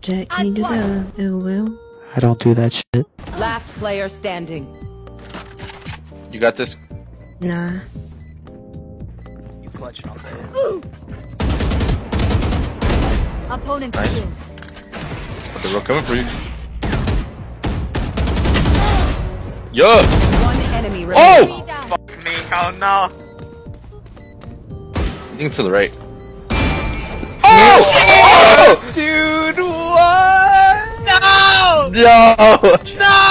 Jack, can you do that? It will. I don't do that shit. Last player standing. You got this? Nah. You clutch and I'll say it. Opponent Nice. win. But they're real coming for you. Yeah! One enemy oh! remaining. Oh! Fuck me, oh no. I think to the right. Yo! No!